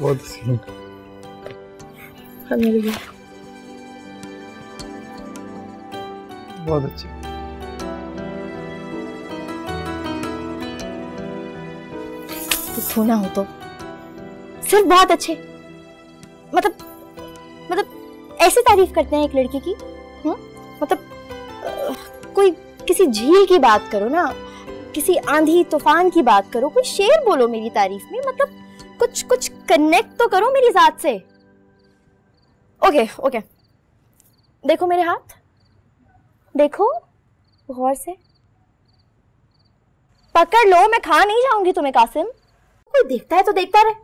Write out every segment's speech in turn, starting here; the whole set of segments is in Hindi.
बहुत हसीन हाँ बहुत अच्छी। तो हो तो। सिर्फ़ बहुत अच्छे। मतलब मतलब ऐसे तारीफ़ करते हैं एक लड़की की हुँ? मतलब कोई किसी झील की बात करो ना किसी आंधी तूफ़ान की बात करो कोई शेर बोलो मेरी तारीफ़ में मतलब कुछ कुछ कनेक्ट तो करो मेरी जात से। ओके ओके देखो मेरे हाथ। देखो, गौर से। पकड़ लो, मैं खा नहीं जाऊँगी तुम्हें, कासिम। कोई देखता है तो देखता रहे।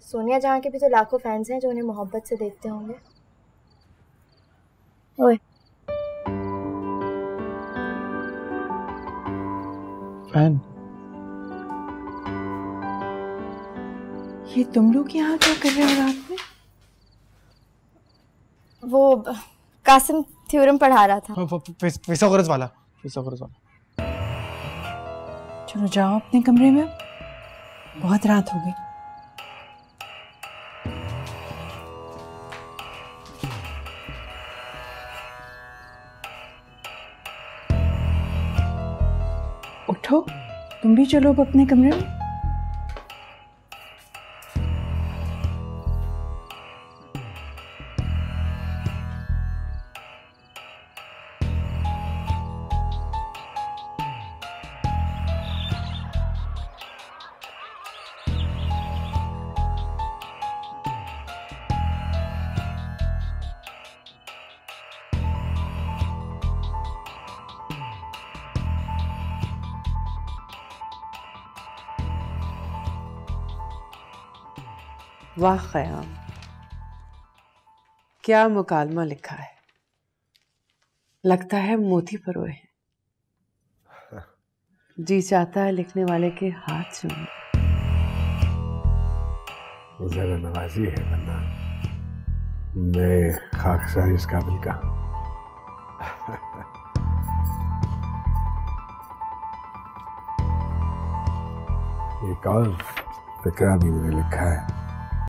सोनिया जहाँ के भी तो लाखों फैंस हैं जो उन्हें मोहब्बत से देखते होंगे। ओए। फ़ैन ये तुम लोग यहाँ क्या कर रहे हो रात में? वो कासिम थ्योरम पढ़ा रहा था। फिसागोरस वाला फिसागोरस वाला। चलो जाओ अपने कमरे में। बहुत रात हो गई। उठो। तुम भी चलो अब अपने कमरे में। वाह क़याम क्या मुकालमा लिखा है? लगता है मोती परोए हैं। जी चाहता है लिखने वाले के हाथ चूम जरा नवाजी है वरना मैं खाकसार इस काबिल का एक और फिक्रा भी मैंने लिखा है।